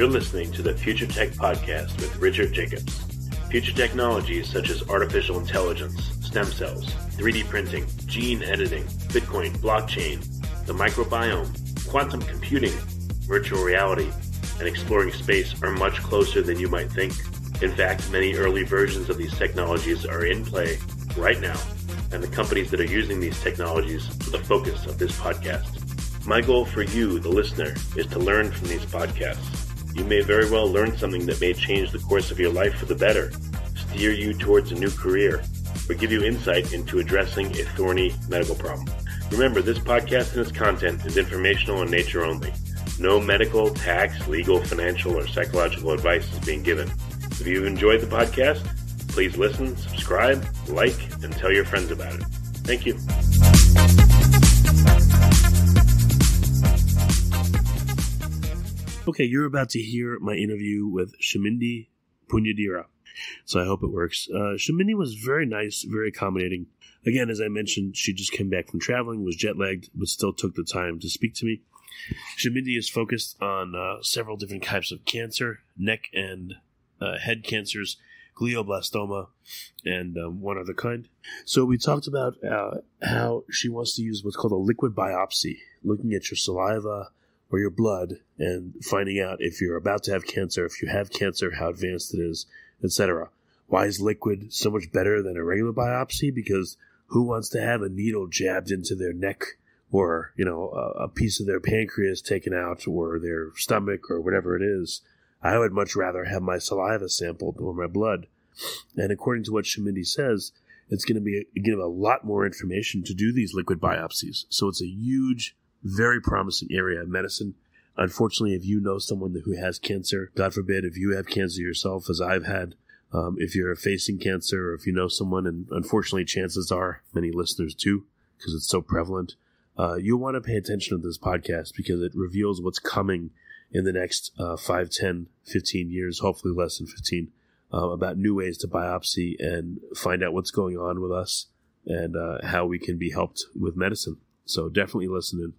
You're listening to the Future Tech Podcast with Richard Jacobs. Future technologies such as artificial intelligence, stem cells, 3D printing, gene editing, Bitcoin, blockchain, the microbiome, quantum computing, virtual reality, and exploring space are much closer than you might think. In fact, many early versions of these technologies are in play right now, and the companies that are using these technologies are the focus of this podcast. My goal for you, the listener, is to learn from these podcasts you may very well learn something that may change the course of your life for the better, steer you towards a new career, or give you insight into addressing a thorny medical problem. Remember, this podcast and its content is informational in nature only. No medical, tax, legal, financial, or psychological advice is being given. If you've enjoyed the podcast, please listen, subscribe, like, and tell your friends about it. Thank you. Okay, you're about to hear my interview with Chamindie Punyadeera. So I hope it works. Uh, was very nice, very accommodating. Again, as I mentioned, she just came back from traveling, was jet lagged, but still took the time to speak to me. Chamindie is focused on uh, several different types of cancer, neck and uh, head cancers, glioblastoma, and um, one other kind. So we talked about uh, how she wants to use what's called a liquid biopsy, looking at your saliva, or your blood and finding out if you're about to have cancer, if you have cancer, how advanced it is, etc. Why is liquid so much better than a regular biopsy? Because who wants to have a needle jabbed into their neck or, you know, a, a piece of their pancreas taken out or their stomach or whatever it is? I would much rather have my saliva sampled or my blood. And according to what Chamindie says, it's going to be give a lot more information to do these liquid biopsies. So it's a huge very promising area of medicine. Unfortunately, if you know someone who has cancer, God forbid, if you have cancer yourself, as I've had, um, if you're facing cancer or if you know someone, and unfortunately, chances are many listeners do because it's so prevalent, uh, you'll want to pay attention to this podcast because it reveals what's coming in the next uh, 5, 10, 15 years, hopefully less than 15, uh, about new ways to biopsy and find out what's going on with us and uh, how we can be helped with medicine. So definitely listen in.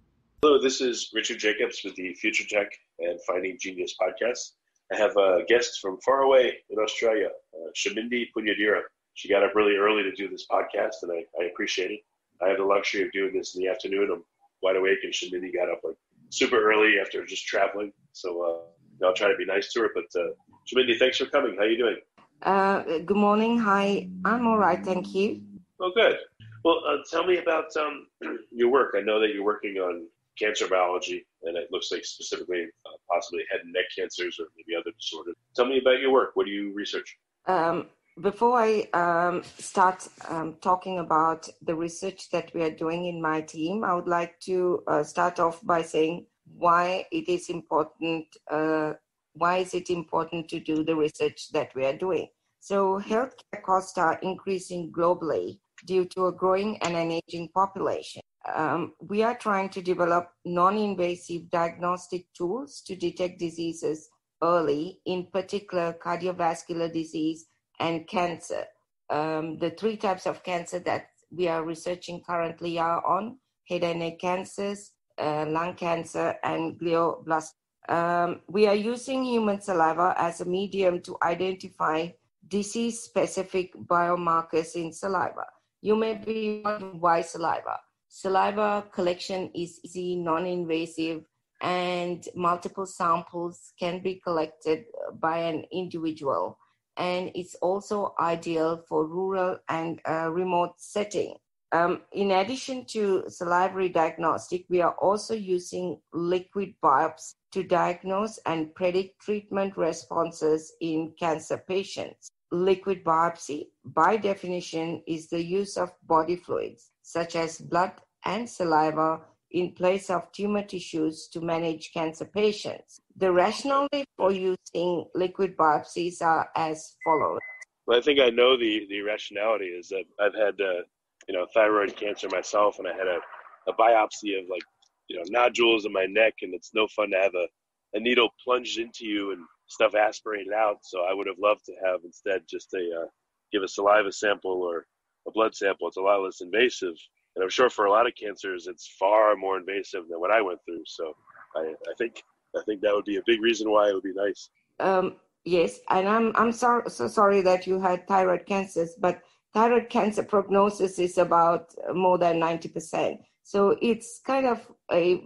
Hello, this is Richard Jacobs with the Future Tech and Finding Genius podcast. I have a guest from far away in Australia, uh, Chamindie Punyadeera. She got up really early to do this podcast, and I, I appreciate it. I have the luxury of doing this in the afternoon. I'm wide awake, and Chamindie got up like super early after just traveling. So uh, I'll try to be nice to her. But uh, Chamindie, thanks for coming. How are you doing? Uh, good morning. Hi. I'm all right. Thank you. Oh, good. Well, uh, tell me about um, your work. I know that you're working on cancer biology, and it looks like specifically uh, possibly head and neck cancers or maybe other disorders. Tell me about your work. What do you research? Um, before I um, start um, talking about the research that we are doing in my team, I would like to uh, start off by saying why it is important. Uh, why is it important to do the research that we are doing? So, healthcare costs are increasing globally due to a growing and an aging population um, we are trying to develop non invasive diagnostic tools to detect diseases early, in particular cardiovascular disease and cancer. Um, the three types of cancer that we are researching currently are on head and neck cancers, uh, lung cancer, and glioblastoma. Um, we are using human saliva as a medium to identify disease specific biomarkers in saliva. You may be wondering why saliva? Saliva collection is easy, non-invasive, and multiple samples can be collected by an individual. And it's also ideal for rural and uh, remote setting. Um, in addition to salivary diagnostic, we are also using liquid biopsy to diagnose and predict treatment responses in cancer patients. Liquid biopsy, by definition, is the use of body fluids such as blood and saliva in place of tumor tissues to manage cancer patients. The rationale for using liquid biopsies are as follows. Well, I think I know the, the rationality is that I've had, uh, you know, thyroid cancer myself, and I had a, a biopsy of like, you know, nodules in my neck, and it's no fun to have a, a needle plunged into you and stuff aspirated out. So I would have loved to have instead just a uh, give a saliva sample or a blood sample. It's a lot less invasive and I'm sure for a lot of cancers, it's far more invasive than what I went through. So I, I think I think that would be a big reason why it would be nice. Um, yes, and I'm I'm sorry so sorry that you had thyroid cancers, but thyroid cancer prognosis is about more than ninety percent. So it's kind of a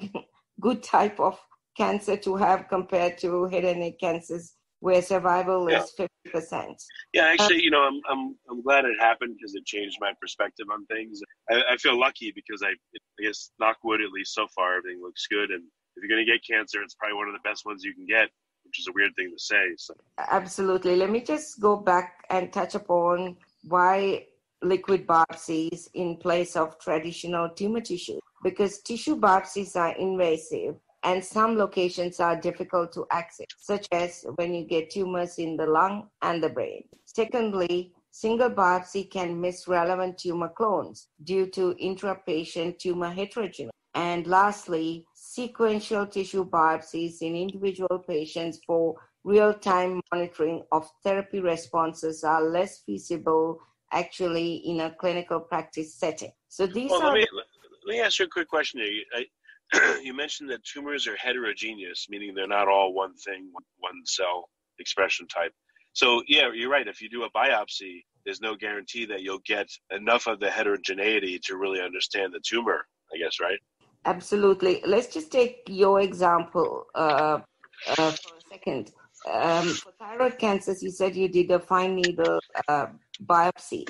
good type of cancer to have compared to head and neck cancers where survival Yeah. is 50%. Yeah, actually, um, you know, I'm I'm I'm glad it happened because it changed my perspective on things. I, I feel lucky because I, I guess, knock wood, at least so far, everything looks good. And if you're gonna get cancer, it's probably one of the best ones you can get, which is a weird thing to say. So Absolutely. Let me just go back and touch upon why liquid biopsies in place of traditional tumor tissue. Because tissue biopsies are invasive and some locations are difficult to access, such as when you get tumors in the lung and the brain. Secondly, single biopsy can miss relevant tumor clones due to intra-patient tumor heterogeneity. And lastly, sequential tissue biopsies in individual patients for real-time monitoring of therapy responses are less feasible actually in a clinical practice setting. So these well, are let me let me ask you a quick question. I, you mentioned that tumors are heterogeneous, meaning they're not all one thing, one cell expression type. So yeah, you're right. If you do a biopsy, there's no guarantee that you'll get enough of the heterogeneity to really understand the tumor. I guess, right? Absolutely. Let's just take your example uh, uh, for a second. Um, for thyroid cancers, you said you did a fine needle uh, biopsy.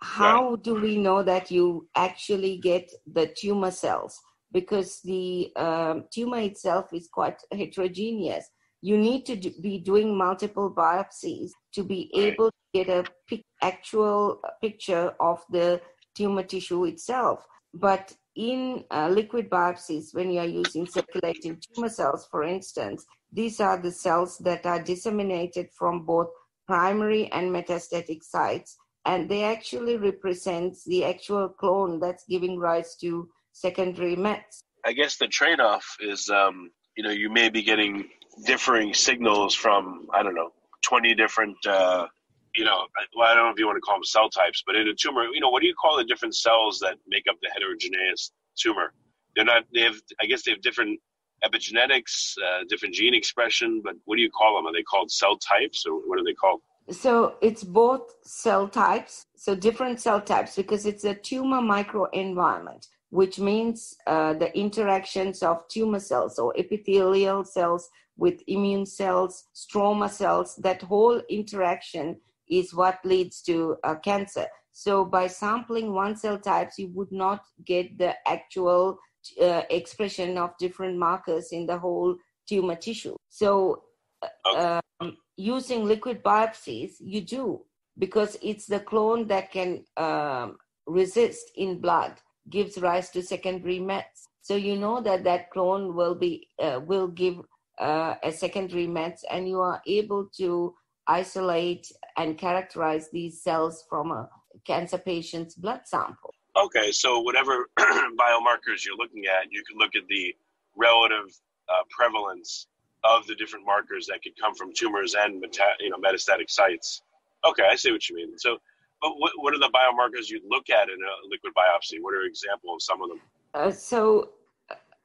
How do we know that you actually get the tumor cells? Because the um, tumor itself is quite heterogeneous. You need to do, be doing multiple biopsies to be able to get a pic- actual picture of the tumor tissue itself. But in uh, liquid biopsies, when you are using circulating tumor cells, for instance, these are the cells that are disseminated from both primary and metastatic sites, and they actually represent the actual clone that's giving rise to secondary mets. I guess the trade-off is, um, you know, you may be getting differing signals from I don't know, twenty different. Uh, you know, I- well, I don't know if you want to call them cell types, but in a tumor, you know, what do you call the different cells that make up the heterogeneous tumor? They're not. They have. I guess they have different epigenetics, uh, different gene expression. But what do you call them? Are they called cell types, or what are they called? So it's both cell types, so different cell types, because it's a tumor microenvironment, which means uh, the interactions of tumor cells or epithelial cells with immune cells, stroma cells, that whole interaction is what leads to uh, cancer. So by sampling one cell types, you would not get the actual uh, expression of different markers in the whole tumor tissue. So uh, um, using liquid biopsies, you do because it's the clone that can um, resist in blood, gives rise to secondary mets. So you know that that clone will be uh, will give uh, a secondary mets, and you are able to isolate and characterize these cells from a cancer patient's blood sample. Okay, so whatever biomarkers you're looking at, you can look at the relative uh, prevalence of the different markers that could come from tumors and meta- you know metastatic sites. Okay, I see what you mean. So, but what, what are the biomarkers you'd look at in a liquid biopsy? What are examples of some of them? Uh, so,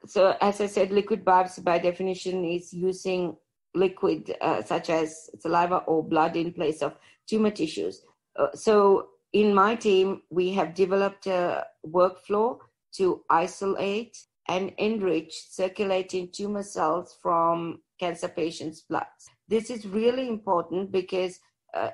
so as I said, liquid biopsy by definition is using liquid uh, such as saliva or blood in place of tumor tissues. Uh, so, in my team, we have developed a workflow to isolate and enrich circulating tumor cells from cancer patients' blood. This is really important because uh,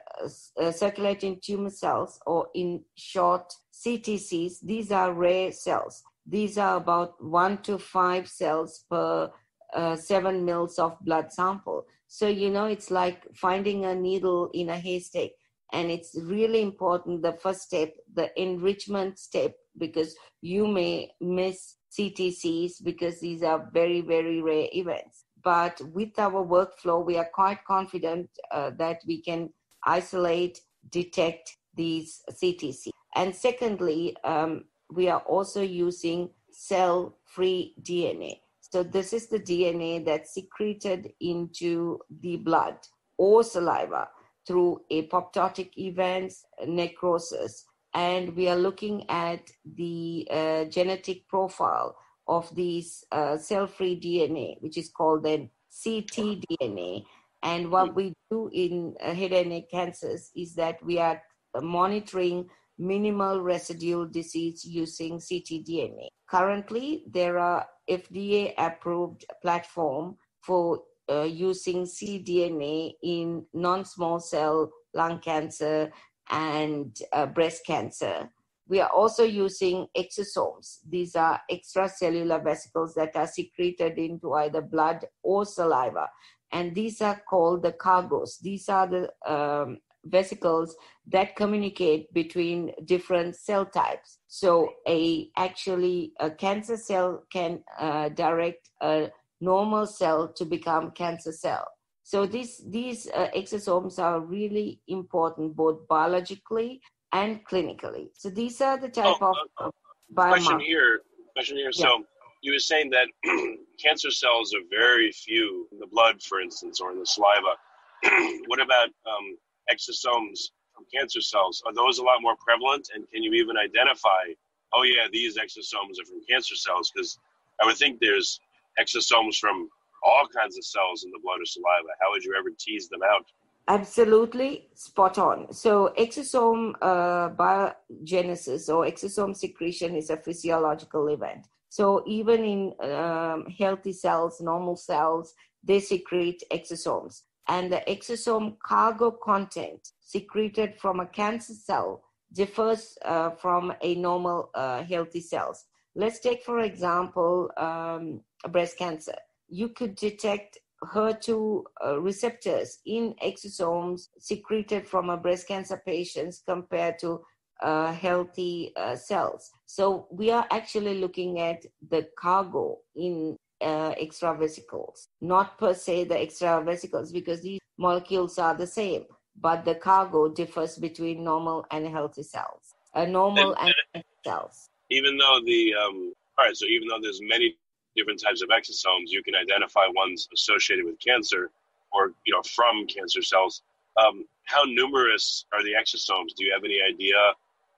uh, circulating tumor cells, or in short, CTCs, these are rare cells. These are about one to five cells per uh, seven mils of blood sample. So, you know, it's like finding a needle in a haystack. And it's really important the first step, the enrichment step, because you may miss CTCs because these are very, very rare events. But with our workflow, we are quite confident uh, that we can isolate, detect these CTC. And secondly, um, we are also using cell free DNA. So, this is the DNA that's secreted into the blood or saliva through apoptotic events, necrosis. And we are looking at the uh, genetic profile of these uh, cell-free DNA, which is called then ctDNA. And what we do in uh, head and neck cancers is that we are monitoring minimal residual disease using ctDNA. Currently, there are FDA approved platform for uh, using cDNA in non-small cell lung cancer and uh, breast cancer. We are also using exosomes. These are extracellular vesicles that are secreted into either blood or saliva. And these are called the cargos. These are the um, vesicles that communicate between different cell types. So a actually a cancer cell can uh, direct a normal cell to become cancer cell. So these these uh, exosomes are really important both biologically and clinically. So these are the type oh, of uh, biomarkers. Question here. Question here. Yeah. So you were saying that cancer cells are very few in the blood, for instance, or in the saliva. what about um, exosomes from cancer cells? Are those a lot more prevalent? And can you even identify, oh, yeah, these exosomes are from cancer cells? Because I would think there's exosomes from all kinds of cells in the blood or saliva. How would you ever tease them out? Absolutely spot on. So, exosome uh, biogenesis or exosome secretion is a physiological event. So, even in um, healthy cells, normal cells, they secrete exosomes. And the exosome cargo content secreted from a cancer cell differs uh, from a normal uh, healthy cells. Let's take, for example, um, breast cancer. You could detect HER2 uh, receptors in exosomes secreted from a breast cancer patients compared to uh, healthy uh, cells. So we are actually looking at the cargo in uh, extra vesicles, not per se the extra vesicles because these molecules are the same, but the cargo differs between normal and healthy cells. Uh, normal and, and cells. Even though the um, all right, so even though there's many different types of exosomes, you can identify ones associated with cancer or you know from cancer cells. Um, how numerous are the exosomes? Do you have any idea?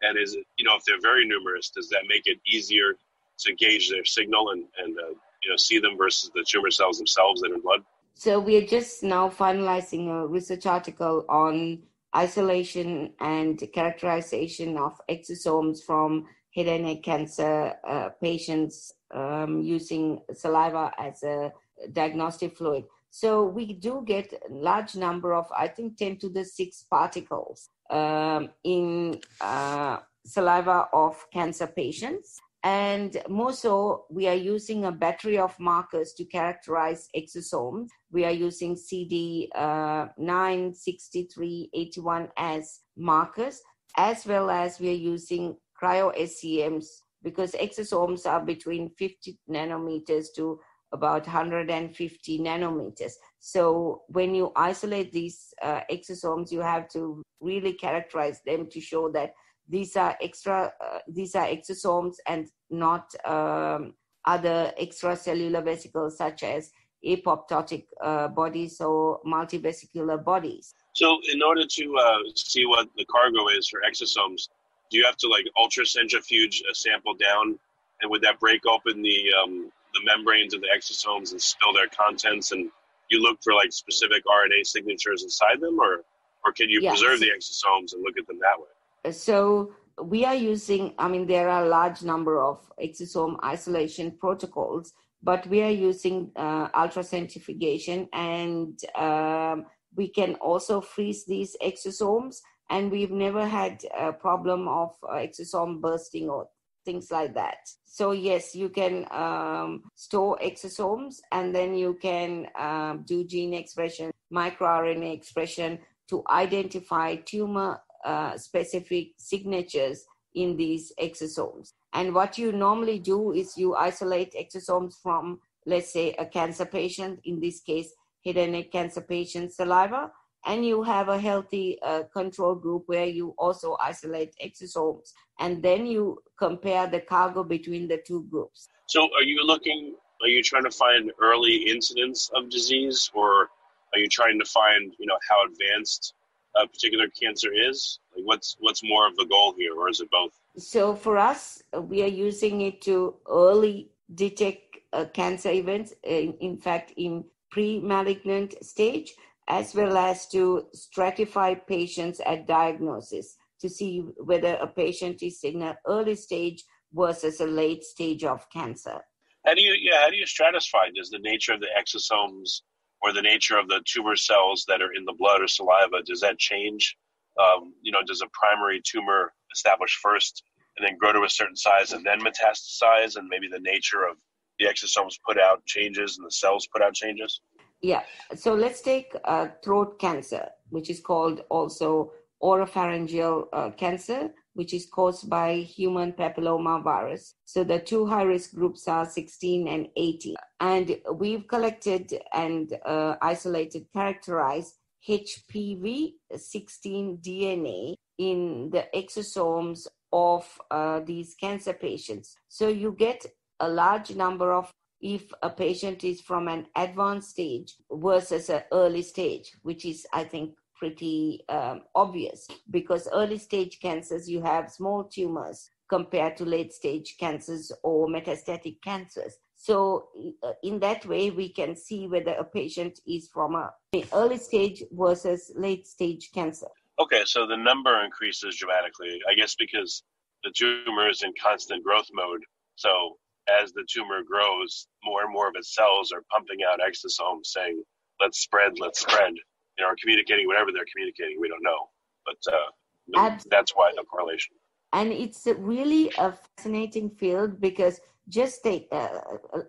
And is it you know if they're very numerous, does that make it easier to gauge their signal and and uh, you know see them versus the tumor cells themselves in blood? So we are just now finalizing a research article on isolation and characterization of exosomes from head and neck cancer uh, patients um, using saliva as a diagnostic fluid. So we do get a large number of, I think, 10 to the 6 particles um, in uh, saliva of cancer patients. And more so, we are using a battery of markers to characterize exosomes. We are using CD uh, 81 as markers, as well as we are using cryo SEMs because exosomes are between 50 nanometers to about 150 nanometers. So when you isolate these uh, exosomes, you have to really characterize them to show that these are extra, uh, these are exosomes and not um, other extracellular vesicles such as apoptotic uh, bodies or multivesicular bodies. So in order to uh, see what the cargo is for exosomes, do you have to like ultracentrifuge a sample down, and would that break open the um, the membranes of the exosomes and spill their contents? And you look for like specific RNA signatures inside them, or or can you yes. preserve the exosomes and look at them that way? So we are using. I mean, there are a large number of exosome isolation protocols, but we are using uh, ultracentrifugation, and um, we can also freeze these exosomes and we've never had a problem of uh, exosome bursting or things like that. So yes, you can um, store exosomes and then you can um, do gene expression, microRNA expression to identify tumor uh, specific signatures in these exosomes. And what you normally do is you isolate exosomes from, let's say, a cancer patient, in this case, head and neck cancer patient saliva, and you have a healthy uh, control group where you also isolate exosomes and then you compare the cargo between the two groups. So are you looking are you trying to find early incidence of disease or are you trying to find you know how advanced a particular cancer is? Like what's what's more of the goal here or is it both? So for us we are using it to early detect uh, cancer events, in, in fact, in pre-malignant stage, as well as to stratify patients at diagnosis to see whether a patient is in an early stage versus a late stage of cancer. How do you yeah, how do you stratify? Does the nature of the exosomes or the nature of the tumor cells that are in the blood or saliva, does that change? Um, you know, does a primary tumor establish first and then grow to a certain size and then metastasize and maybe the nature of the exosomes put out changes and the cells put out changes? Yeah. So let's take uh, throat cancer, which is called also oropharyngeal uh, cancer, which is caused by human papilloma virus. So the two high risk groups are 16 and 18. And we've collected and uh, isolated, characterized HPV 16 DNA in the exosomes of uh, these cancer patients. So you get a large number of if a patient is from an advanced stage versus an early stage, which is, I think, pretty um, obvious because early stage cancers, you have small tumors compared to late stage cancers or metastatic cancers. So, uh, in that way, we can see whether a patient is from a early stage versus late stage cancer. Okay, so the number increases dramatically, I guess, because the tumor is in constant growth mode. So, as the tumor grows, more and more of its cells are pumping out exosomes saying, let's spread, let's spread, you know, or communicating whatever they're communicating. We don't know. But uh, that's why the correlation. And it's really a fascinating field because just take, uh,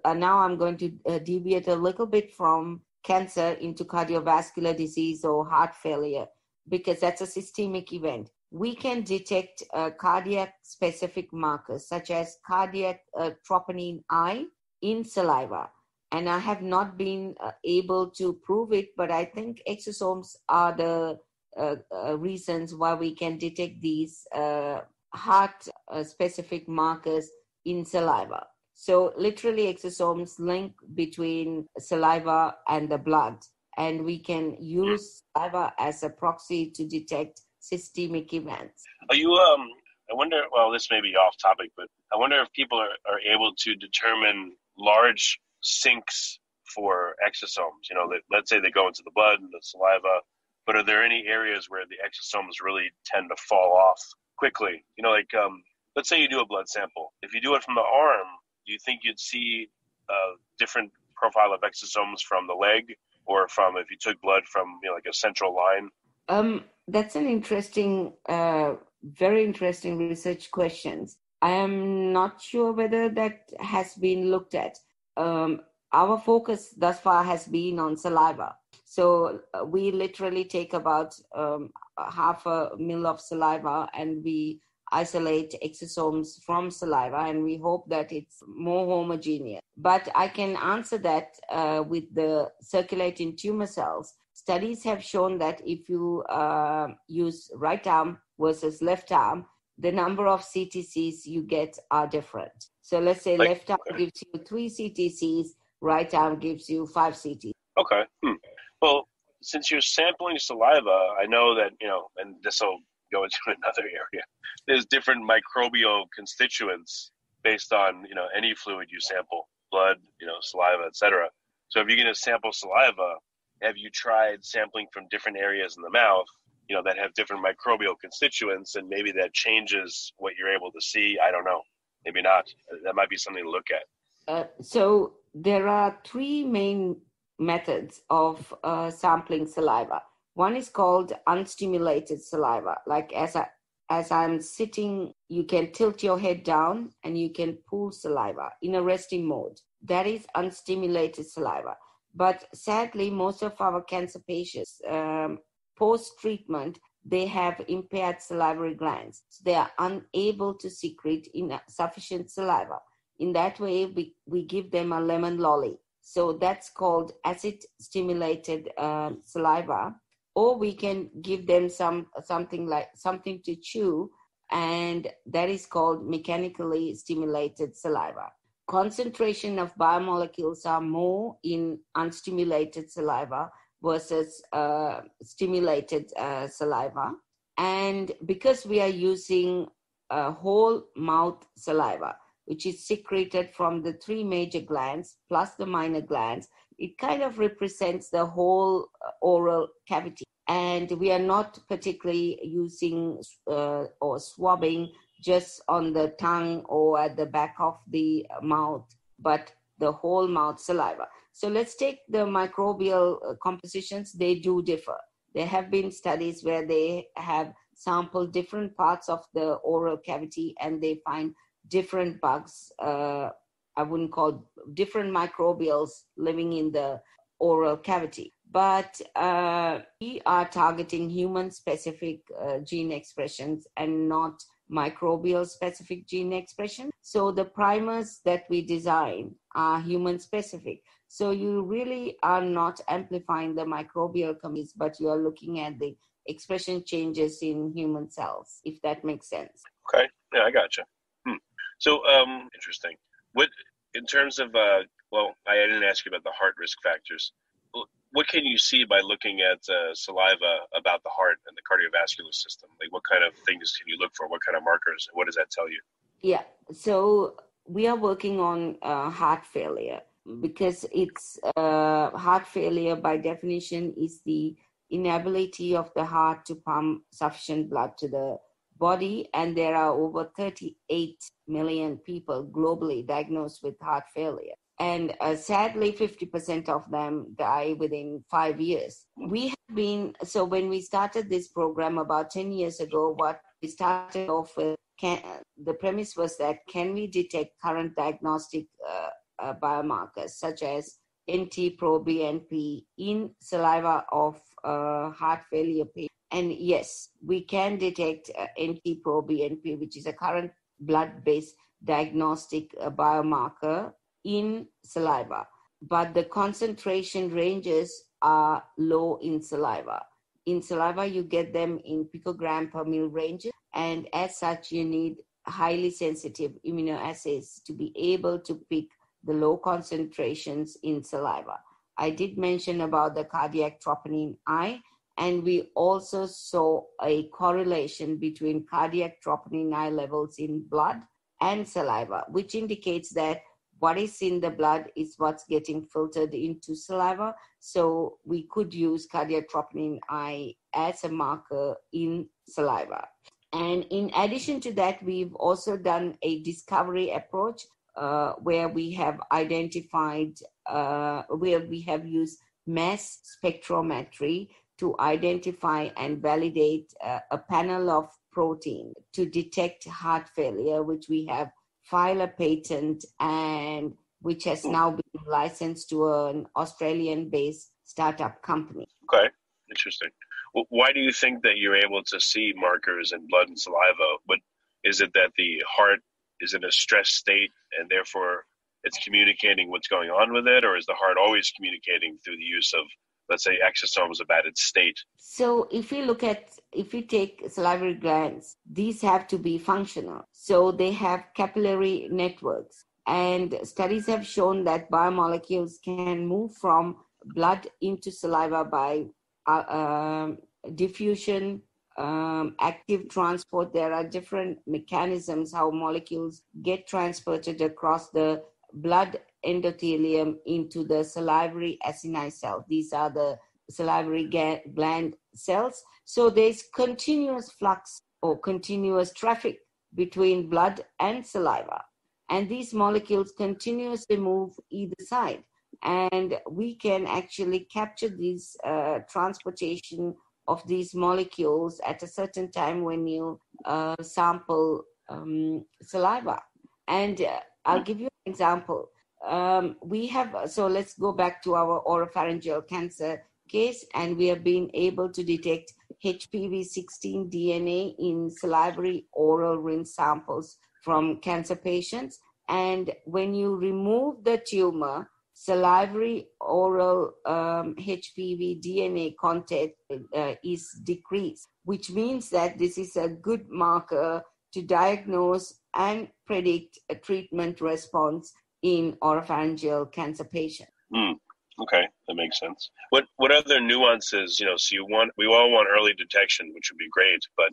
uh, now I'm going to uh, deviate a little bit from cancer into cardiovascular disease or heart failure because that's a systemic event we can detect uh, cardiac specific markers such as cardiac uh, troponin I in saliva. And I have not been uh, able to prove it, but I think exosomes are the uh, uh, reasons why we can detect these uh, heart specific markers in saliva. So, literally, exosomes link between saliva and the blood, and we can use saliva as a proxy to detect systemic events. Are you um I wonder well this may be off topic, but I wonder if people are, are able to determine large sinks for exosomes. You know, that let's say they go into the blood and the saliva, but are there any areas where the exosomes really tend to fall off quickly? You know, like um, let's say you do a blood sample. If you do it from the arm, do you think you'd see a different profile of exosomes from the leg or from if you took blood from you know like a central line? Um, that's an interesting, uh, very interesting research questions. I am not sure whether that has been looked at. Um, our focus thus far has been on saliva. So uh, we literally take about um, half a mil of saliva and we isolate exosomes from saliva and we hope that it's more homogeneous. But I can answer that uh, with the circulating tumor cells studies have shown that if you uh, use right arm versus left arm, the number of CTCs you get are different. So let's say like, left arm okay. gives you three CTCs, right arm gives you five CTCs. Okay. Hmm. Well, since you're sampling saliva, I know that, you know, and this will go into another area. There's different microbial constituents based on, you know, any fluid you sample, blood, you know, saliva, etc. So if you're going to sample saliva, have you tried sampling from different areas in the mouth you know that have different microbial constituents and maybe that changes what you're able to see? I don't know. Maybe not. That might be something to look at. Uh, so there are three main methods of uh, sampling saliva. One is called unstimulated saliva. Like as i as i'm sitting you can tilt your head down and you can pull saliva in a resting mode. That is unstimulated saliva but sadly, most of our cancer patients, um, post treatment, they have impaired salivary glands. So they are unable to secrete in sufficient saliva. In that way, we, we give them a lemon lolly. So that's called acid stimulated uh, saliva. Or we can give them some something like something to chew, and that is called mechanically stimulated saliva concentration of biomolecules are more in unstimulated saliva versus uh, stimulated uh, saliva. And because we are using a whole mouth saliva, which is secreted from the three major glands plus the minor glands, it kind of represents the whole uh, oral cavity. And we are not particularly using uh, or swabbing just on the tongue or at the back of the mouth, but the whole mouth saliva. So let's take the microbial uh, compositions, they do differ. There have been studies where they have sampled different parts of the oral cavity and they find different bugs. Uh, I wouldn't call different microbials living in the oral cavity. But uh, we are targeting human specific uh, gene expressions and not microbial specific gene expression. So the primers that we design are human specific. So you really are not amplifying the microbial communities, but you are looking at the expression changes in human cells, if that makes sense. Okay, yeah, I gotcha. Hmm. So, um, interesting. What in terms of uh, well, I didn't ask you about the heart risk factors. What can you see by looking at uh, saliva about the heart and the cardiovascular system? Like, what kind of things can you look for? What kind of markers? What does that tell you? Yeah. So we are working on uh, heart failure because it's uh, heart failure by definition is the inability of the heart to pump sufficient blood to the body and there are over 38 million people globally diagnosed with heart failure and uh, sadly 50% of them die within 5 years we have been so when we started this program about 10 years ago what we started off with can, the premise was that can we detect current diagnostic uh, uh, biomarkers such as NT-proBNP in saliva of uh, heart failure patients. And yes, we can detect uh, NT-proBNP, which is a current blood-based diagnostic uh, biomarker in saliva. But the concentration ranges are low in saliva. In saliva, you get them in picogram per mil ranges, and as such, you need highly sensitive immunoassays to be able to pick the low concentrations in saliva. I did mention about the cardiac troponin I, and we also saw a correlation between cardiac troponin I levels in blood and saliva, which indicates that what is in the blood is what's getting filtered into saliva. So we could use cardiac troponin I as a marker in saliva. And in addition to that, we've also done a discovery approach uh, where we have identified, uh, where we have used mass spectrometry to identify and validate uh, a panel of protein to detect heart failure, which we have filed a patent and which has hmm. now been licensed to an Australian based startup company. Okay, interesting. Well, why do you think that you're able to see markers in blood and saliva? But is it that the heart is in a stress state and therefore it's communicating what's going on with it, or is the heart always communicating through the use of, let's say, exosomes about its state? So, if we look at, if we take salivary glands, these have to be functional. So, they have capillary networks. And studies have shown that biomolecules can move from blood into saliva by uh, uh, diffusion, um, active transport, there are different mechanisms how molecules get transported across the blood endothelium into the salivary acini cell. These are the salivary gland cells. So there's continuous flux or continuous traffic between blood and saliva. And these molecules continuously move either side. And we can actually capture these uh, transportation of these molecules at a certain time when you uh, sample um, saliva. And uh, I'll give you an example. Um, we have, so let's go back to our oropharyngeal cancer case, and we have been able to detect HPV 16 DNA in salivary oral rinse samples from cancer patients. And when you remove the tumor, salivary oral um, HPV DNA content uh, is decreased, which means that this is a good marker to diagnose and predict a treatment response in oropharyngeal cancer patients. Mm, okay, that makes sense. What what other nuances? You know, so you want we all want early detection, which would be great, but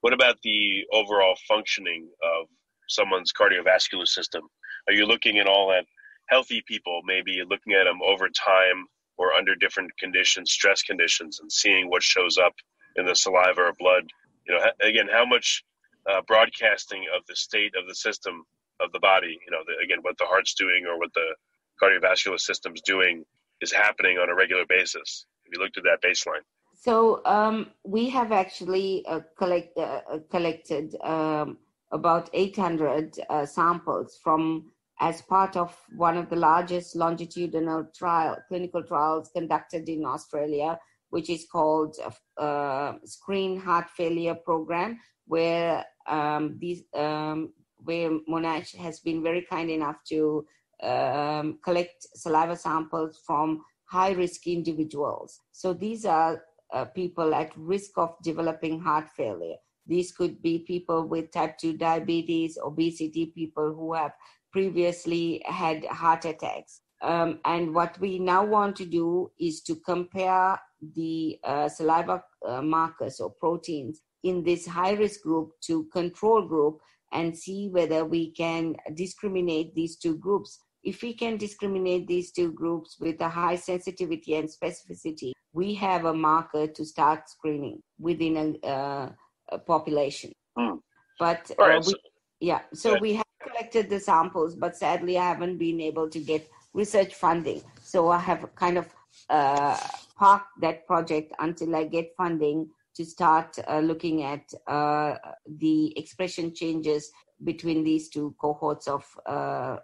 what about the overall functioning of someone's cardiovascular system? Are you looking at all at healthy people, maybe looking at them over time or under different conditions, stress conditions, and seeing what shows up in the saliva or blood? You know, again, how much uh, broadcasting of the state of the system of the body, you know, the, again, what the heart's doing or what the cardiovascular system's doing is happening on a regular basis. If you looked at that baseline? So um, we have actually uh, collect, uh, uh collected um, about 800 uh, samples from as part of one of the largest longitudinal trial clinical trials conducted in Australia, which is called uh, Screen Heart Failure Program, where um, these um, where Monash has been very kind enough to um, collect saliva samples from high risk individuals. So these are uh, people at risk of developing heart failure. These could be people with type 2 diabetes, obesity, people who have previously had heart attacks. Um, and what we now want to do is to compare the uh, saliva uh, markers or proteins in this high risk group to control group and see whether we can discriminate these two groups. If we can discriminate these two groups with a high sensitivity and specificity, we have a marker to start screening within a, uh, a population. Mm. But uh, right, we, so, yeah, so we have collected the samples, but sadly, I haven't been able to get research funding. So I have kind of uh, parked that project until I get funding to start uh, looking at uh, the expression changes between these two cohorts of uh,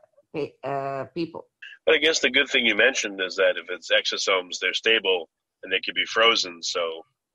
uh, people. But I guess the good thing you mentioned is that if it's exosomes, they're stable and they can be frozen. So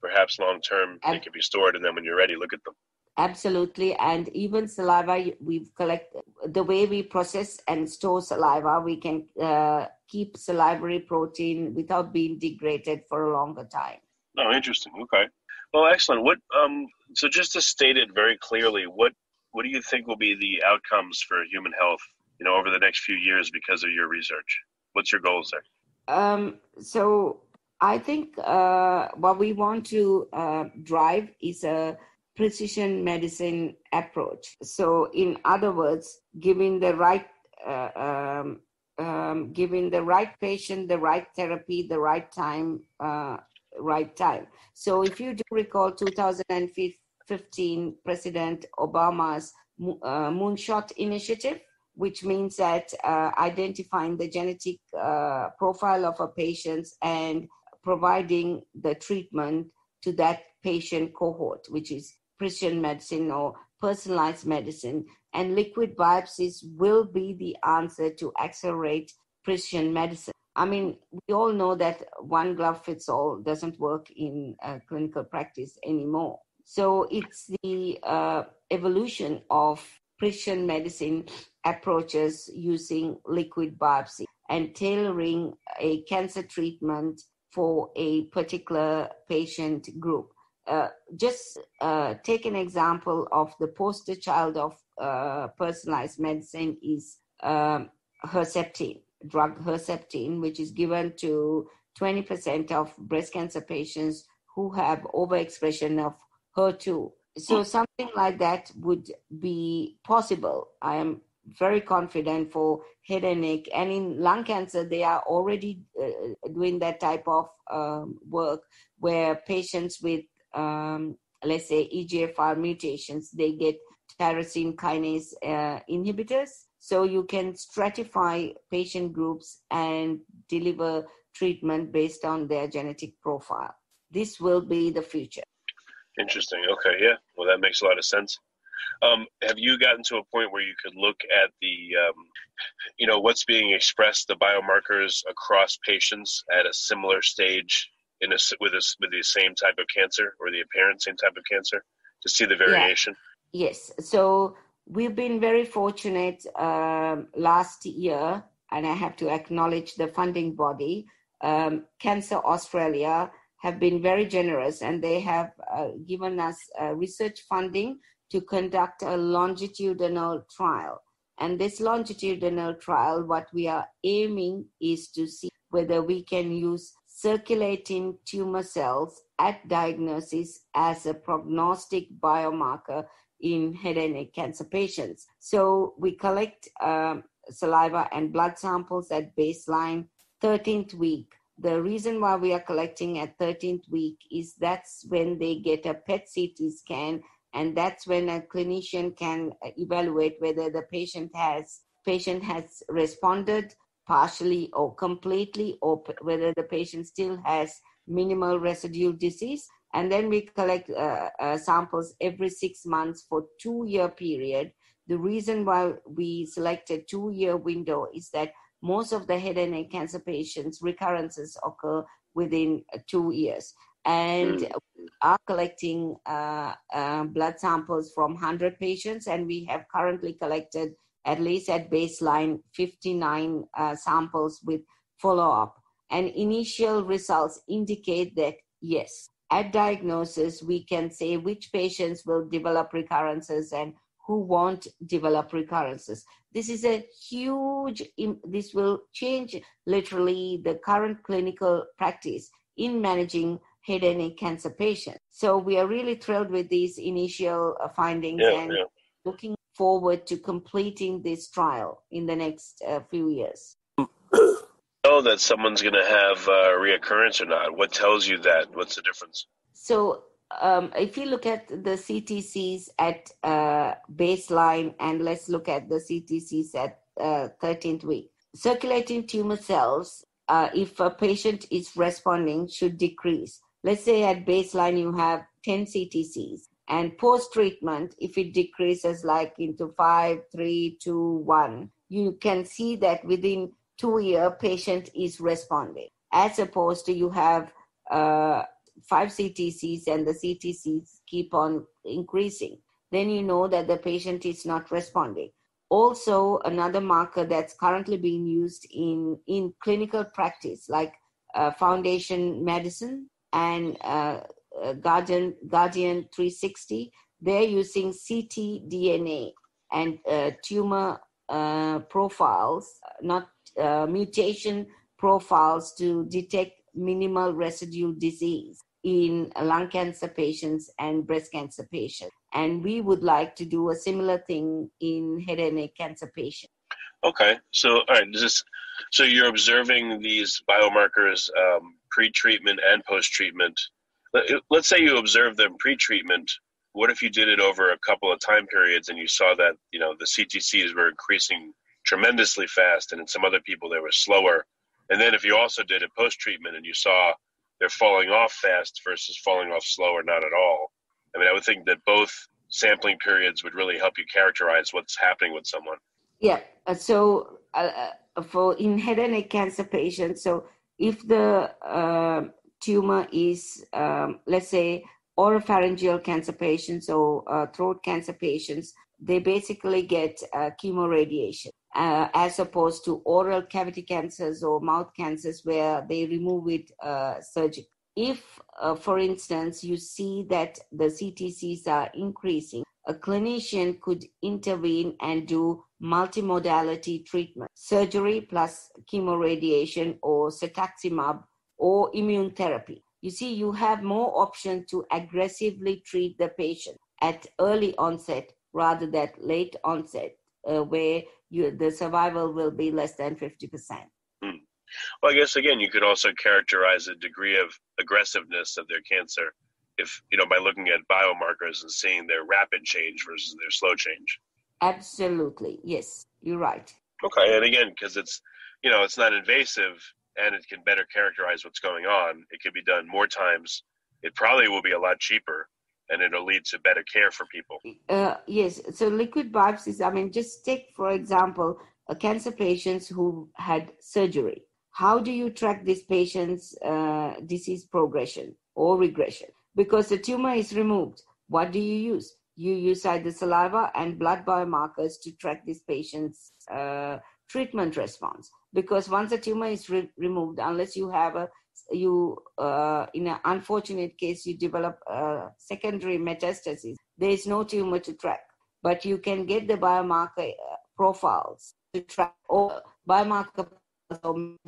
perhaps long term they can be stored, and then when you're ready, look at them. Absolutely, and even saliva, we've collected the way we process and store saliva. We can uh, keep salivary protein without being degraded for a longer time. Oh, interesting. Okay. Well, excellent. What um, so just to state it very clearly, what what do you think will be the outcomes for human health, you know, over the next few years because of your research? What's your goals there? Um, so I think uh, what we want to uh, drive is a precision medicine approach. So, in other words, giving the right uh, um, um, giving the right patient the right therapy, the right time, uh, right time. So if you do recall 2015 President Obama's uh, Moonshot Initiative, which means that uh, identifying the genetic uh, profile of a patient and providing the treatment to that patient cohort, which is precision medicine or personalized medicine. And liquid biopsies will be the answer to accelerate precision medicine. I mean, we all know that one glove fits all doesn't work in uh, clinical practice anymore. So it's the uh, evolution of precision medicine approaches using liquid biopsy and tailoring a cancer treatment for a particular patient group. Uh, just uh, take an example of the poster child of uh, personalized medicine is um, Herceptin drug Herceptin, which is given to 20% of breast cancer patients who have overexpression of HER2. So hmm. something like that would be possible. I am very confident for head and neck and in lung cancer they are already uh, doing that type of um, work where patients with um, let's say egfr mutations they get tyrosine kinase uh, inhibitors so you can stratify patient groups and deliver treatment based on their genetic profile. This will be the future. Interesting. Okay. Yeah. Well, that makes a lot of sense. Um, have you gotten to a point where you could look at the, um, you know, what's being expressed, the biomarkers across patients at a similar stage in a with a, with the same type of cancer or the apparent same type of cancer to see the variation? Yeah. Yes. So we've been very fortunate um, last year, and I have to acknowledge the funding body, um, Cancer Australia, have been very generous and they have uh, given us uh, research funding to conduct a longitudinal trial. And this longitudinal trial, what we are aiming is to see whether we can use circulating tumor cells at diagnosis as a prognostic biomarker in head and neck cancer patients. So we collect um, saliva and blood samples at baseline 13th week. The reason why we are collecting at 13th week is that's when they get a PET CT scan, and that's when a clinician can evaluate whether the patient has patient has responded partially or completely, or whether the patient still has minimal residual disease. And then we collect uh, uh, samples every six months for two year period. The reason why we selected two year window is that most of the head and neck cancer patients recurrences occur within two years. And mm. are collecting uh, uh, blood samples from 100 patients and we have currently collected at least at baseline 59 uh, samples with follow-up. And initial results indicate that yes at diagnosis we can say which patients will develop recurrences and who won't develop recurrences. This is a huge, this will change literally the current clinical practice in managing head and neck cancer patients. So we are really thrilled with these initial uh, findings yeah, and yeah. looking forward to completing this trial in the next uh, few years. That someone's going to have uh, reoccurrence or not? What tells you that? What's the difference? So um, if you look at the CTCs at uh, baseline, and let's look at the CTCs at uh, 13th week, circulating tumor cells, uh, if a patient is responding, should decrease. Let's say at baseline you have 10 CTCs, and post treatment, if it decreases like into five, three, two, one, you can see that within two year patient is responding, as opposed to you have uh, five CTCs and the CTCs keep on increasing, then you know that the patient is not responding. Also, another marker that's currently being used in, in clinical practice, like uh, Foundation Medicine and uh, uh Guardant, Guardian 360, they're using ctDNA and uh, tumor uh, profiles, not uh, mutation profiles to detect minimal residual disease in lung cancer patients and breast cancer patients. And we would like to do a similar thing in head and neck cancer patients. Okay, so all right, this so you're observing these biomarkers um, pre-treatment and post-treatment. Let's say you observe them pre-treatment. What if you did it over a couple of time periods and you saw that you know the CTCs were increasing tremendously fast, and in some other people they were slower? And then if you also did it post-treatment and you saw they're falling off fast versus falling off slow or not at all. I mean, I would think that both sampling periods would really help you characterize what's happening with someone. Yeah. Uh, so uh, uh, for in head and neck cancer patients, so if the uh, tumor is, um, let's say, oropharyngeal cancer patients or uh, throat cancer patients, they basically get uh, chemoradiation uh, as opposed to oral cavity cancers or mouth cancers where they remove it uh, surgically. If, uh, for instance, you see that the CTCs are increasing, a clinician could intervene and do multimodality treatment, surgery plus chemoradiation or cetuximab or immune therapy. You see, you have more options to aggressively treat the patient at early onset rather than late onset, uh, where you, the survival will be less than 50%. Hmm. Well, I guess again, you could also characterize a degree of aggressiveness of their cancer if, you know, by looking at biomarkers and seeing their rapid change versus their slow change. Absolutely. Yes, you're right. Okay. And again, because it's, you know, it's not invasive and it can better characterize what's going on, it could be done more times. It probably will be a lot cheaper and it'll lead to better care for people. Uh, yes. So liquid biopsies, I mean, just take, for example, a cancer patients who had surgery. How do you track this patient's uh, disease progression or regression? Because the tumor is removed. What do you use? You use either saliva and blood biomarkers to track this patient's uh, treatment response. Because once the tumor is re- removed, unless you have a you uh, in an unfortunate case you develop a secondary metastasis. There is no tumor to track but you can get the biomarker uh, profiles to track or biomarker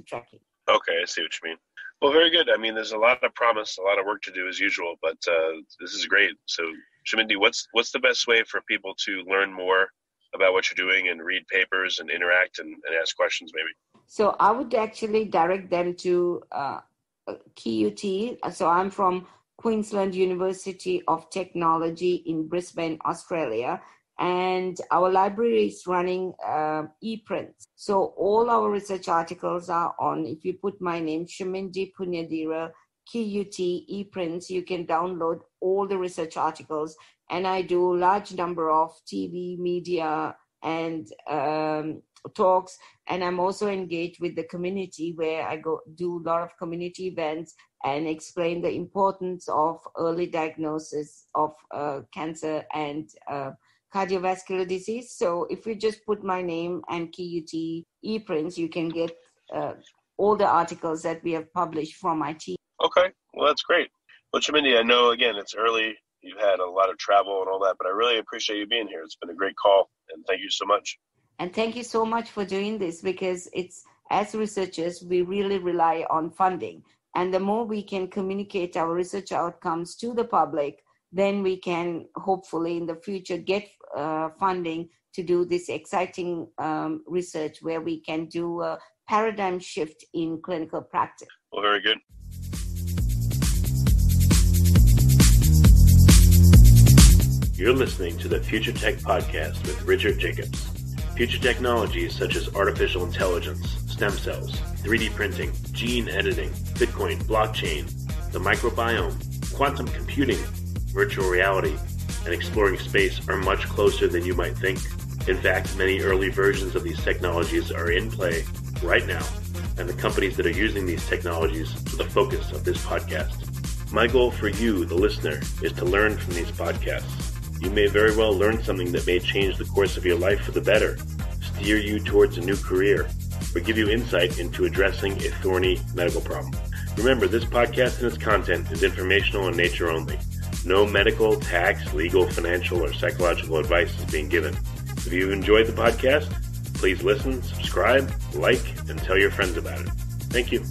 tracking. Okay i see what you mean. Well very good. I mean there's a lot of promise a lot of work to do as usual but uh, this is great. So Chamindie, what's what's the best way for people to learn more about what you're doing and read papers and interact and, and ask questions, maybe? So I would actually direct them to uh, QUT. So I'm from Queensland University of Technology in Brisbane, Australia. And our library is running uh, e-prints. So all our research articles are on, if you put my name, Chamindie Punyadeera, QUT e-prints, you can download all the research articles. And I do large number of TV, media, and um, talks and i'm also engaged with the community where i go do a lot of community events and explain the importance of early diagnosis of uh, cancer and uh, cardiovascular disease. So if you just put my name and QUT e-prints you can get uh, all the articles that we have published from my team. Okay. Well that's great. Well Chamindie, i know again it's early. You've had a lot of travel and all that but i really appreciate you being here. It's been a great call and thank you so much and thank you so much for doing this because it's as researchers, we really rely on funding. And the more we can communicate our research outcomes to the public, then we can hopefully in the future get uh, funding to do this exciting um, research where we can do a paradigm shift in clinical practice. Well, very good. You're listening to the Future Tech Podcast with Richard Jacobs. Future technologies such as artificial intelligence, stem cells, 3D printing, gene editing, Bitcoin, blockchain, the microbiome, quantum computing, virtual reality, and exploring space are much closer than you might think. In fact, many early versions of these technologies are in play right now, and the companies that are using these technologies are the focus of this podcast. My goal for you, the listener, is to learn from these podcasts you may very well learn something that may change the course of your life for the better, steer you towards a new career, or give you insight into addressing a thorny medical problem. Remember, this podcast and its content is informational in nature only. No medical, tax, legal, financial, or psychological advice is being given. If you've enjoyed the podcast, please listen, subscribe, like, and tell your friends about it. Thank you.